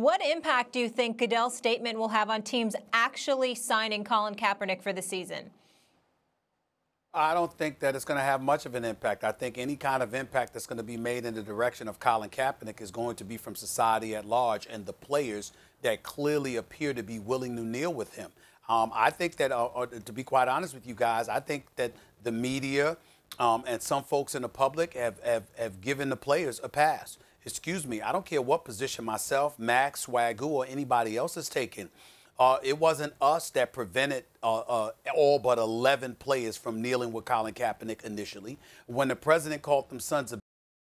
What impact do you think Goodell's statement will have on teams actually signing Colin Kaepernick for the season? I don't think that it's going to have much of an impact. I think any kind of impact that's going to be made in the direction of Colin Kaepernick is going to be from society at large and the players that clearly appear to be willing to kneel with him. Um, I think that, uh, uh, to be quite honest with you guys, I think that the media um, and some folks in the public have, have, have given the players a pass. Excuse me, I don't care what position myself, Max, Swagu, or anybody else is taking. Uh, it wasn't us that prevented uh, uh, all but 11 players from kneeling with Colin Kaepernick initially. When the president called them sons of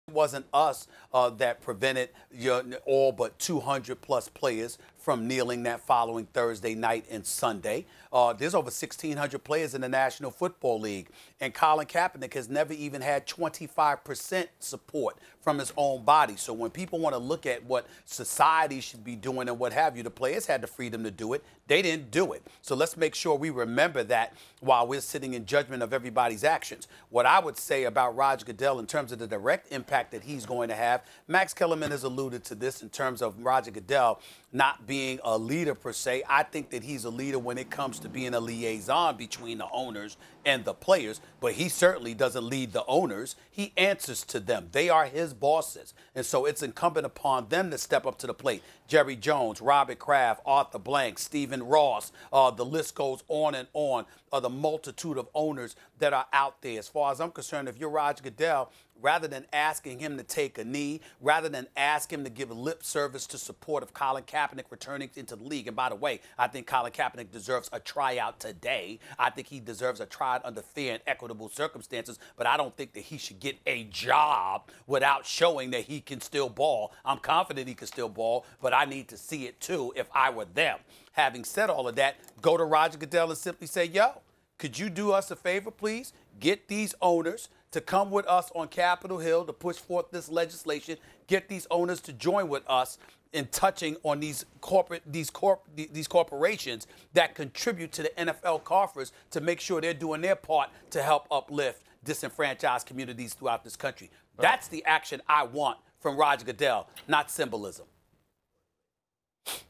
it wasn't us uh, that prevented your, all but 200 plus players from kneeling that following Thursday night and Sunday. Uh, there's over 1,600 players in the National Football League, and Colin Kaepernick has never even had 25% support from his own body. So when people want to look at what society should be doing and what have you, the players had the freedom to do it. They didn't do it. So let's make sure we remember that while we're sitting in judgment of everybody's actions. What I would say about Roger Goodell in terms of the direct impact that he's going to have, Max Kellerman has alluded to this in terms of Roger Goodell not being a leader per se. I think that he's a leader when it comes to being a liaison between the owners and the players, but he certainly doesn't lead the owners. He answers to them. They are his bosses. And so it's incumbent upon them to step up to the plate. Jerry Jones, Robert Kraft, Arthur Blank, Stephen Ross, uh, the list goes on and on of the multitude of owners that are out there. As far as I'm concerned, if you're Roger Goodell, rather than asking him to take a knee, rather than ask him to give lip service to support of Colin Kaepernick returning into the league. And by the way, I think Colin Kaepernick deserves a tryout today. I think he deserves a tryout under fair and equitable circumstances, but I don't think that he should get a job without showing that he can still ball. I'm confident he can still ball, but I need to see it too if I were them. Having said all of that, go to Roger Goodell and simply say, yo, could you do us a favor, please? Get these owners to come with us on Capitol Hill to push forth this legislation, get these owners to join with us in touching on these corporate these corp these corporations that contribute to the NFL coffers to make sure they're doing their part to help uplift disenfranchised communities throughout this country. Right. That's the action I want from Roger Goodell, not symbolism.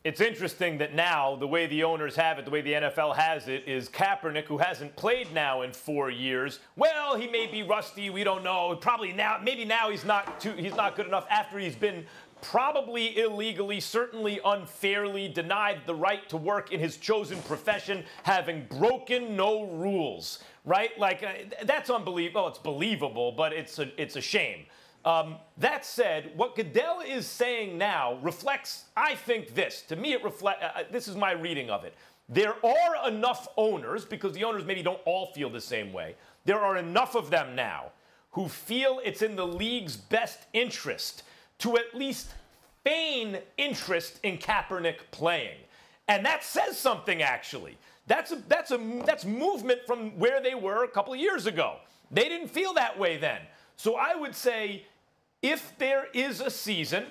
It's interesting that now the way the owners have it, the way the NFL has it, is Kaepernick, who hasn't played now in four years. Well, he may be rusty. We don't know. Probably now, maybe now he's not too, he's not good enough after he's been probably illegally, certainly unfairly denied the right to work in his chosen profession, having broken no rules. Right? Like uh, that's unbelievable. It's believable, but it's a it's a shame. Um, that said, what Goodell is saying now reflects, I think, this. To me, it reflects. Uh, uh, this is my reading of it. There are enough owners, because the owners maybe don't all feel the same way. There are enough of them now who feel it's in the league's best interest to at least feign interest in Kaepernick playing. And that says something, actually. That's, a, that's, a, that's movement from where they were a couple of years ago. They didn't feel that way then. So I would say if there is a season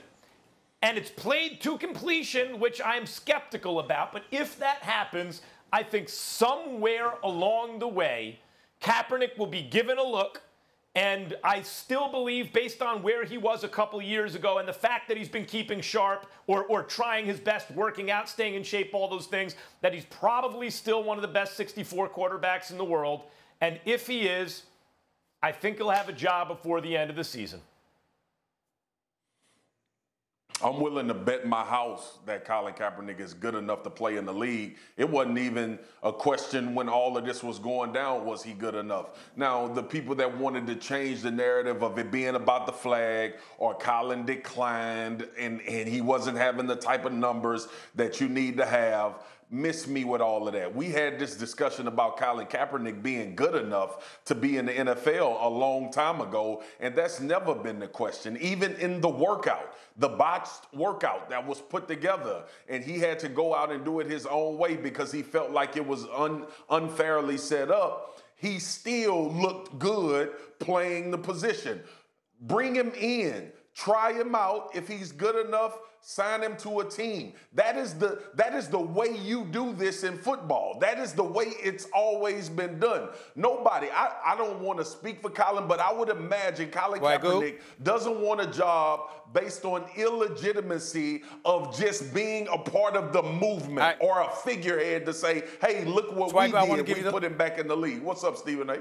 and it's played to completion, which I'm skeptical about, but if that happens, I think somewhere along the way, Kaepernick will be given a look. And I still believe, based on where he was a couple years ago and the fact that he's been keeping sharp or, or trying his best, working out, staying in shape, all those things, that he's probably still one of the best 64 quarterbacks in the world. And if he is, I think he'll have a job before the end of the season. I'm willing to bet my house that Colin Kaepernick is good enough to play in the league. It wasn't even a question when all of this was going down, was he good enough? Now, the people that wanted to change the narrative of it being about the flag or Colin declined and, and he wasn't having the type of numbers that you need to have, miss me with all of that. We had this discussion about Colin Kaepernick being good enough to be in the NFL a long time ago, and that's never been the question. Even in the workout, the botched workout that was put together, and he had to go out and do it his own way because he felt like it was un- unfairly set up. He still looked good playing the position. Bring him in, try him out. If he's good enough, sign him to a team. That is the that is the way you do this in football. That is the way it's always been done. Nobody, I, I don't want to speak for Colin, but I would imagine Colin. Kaepernick doesn't want a job based on illegitimacy of just being a part of the movement right. or a figurehead to say, hey, look what Swagu, I we did. give We the- put him back in the league. What's up, Stephen A?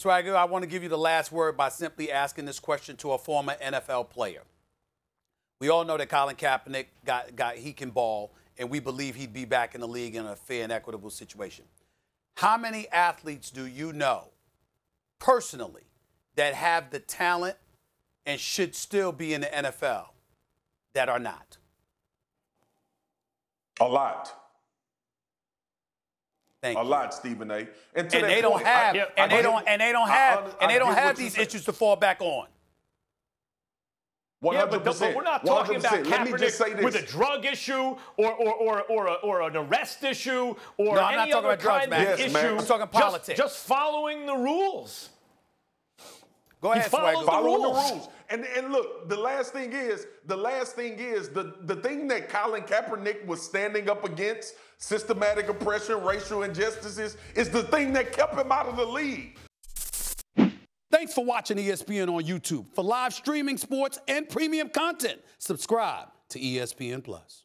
Swagu, I want to give you the last word by simply asking this question to a former NFL player. We all know that Colin Kaepernick got, got he can ball, and we believe he'd be back in the league in a fair and equitable situation. How many athletes do you know personally that have the talent and should still be in the NFL that are not? A lot. Thank A you. lot, Stephen A. And, And that they don't point, I- have, yeah, and I they get- don't, and they don't have, un- I and they don't have these saying. issues to fall back on. 100%. Yeah, but, but we're not talking about 100%. Let me just say Kaepernick this. with a drug issue or or or or, a, or an arrest issue or No, I'm not any talking other about drugs, kind man. of Yes, issue. man. I'm talking Just- politics. Just, following the rules. Go ahead, followed Swagu. the following the rules. rules. And and look, the last thing is, the last thing is the the thing that Colin Kaepernick was standing up against, systematic oppression, racial injustices, is the thing that kept him out of the league. Thanks for watching ESPN on YouTube. For live streaming sports and premium content, subscribe to E ESPN Plus.